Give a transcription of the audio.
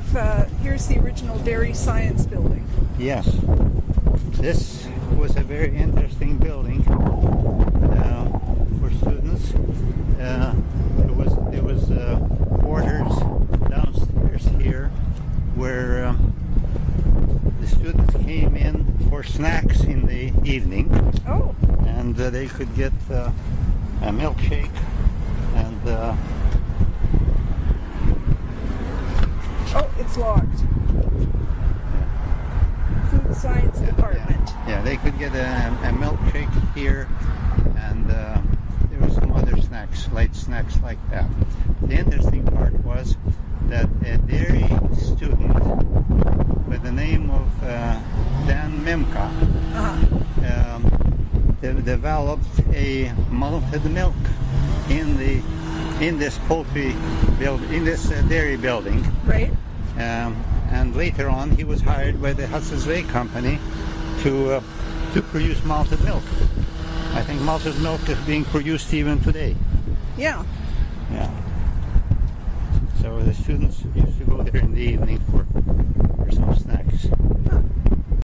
have, uh, here's the original Dairy Science Building. Yes. This was a very interesting building uh, for students. Uh, there was there was uh, quarters downstairs here where um, the students came in for snacks in the evening, Oh, and uh, they could get uh, a milkshake and uh, oh, it's locked. Food Science Department. Yeah, yeah, they could get a, a milkshake here, and uh, there were some other snacks, light snacks like that. The interesting part was that a dairy student by the name of uh, Dan Memka Uh-huh. um, de- developed a malted milk in the in this poultry build in this uh, dairy building. Right? Um, and later on, he was hired by the Hudson's Bay Company to uh, to produce malted milk. I think malted milk is being produced even today. Yeah. Yeah. So the students used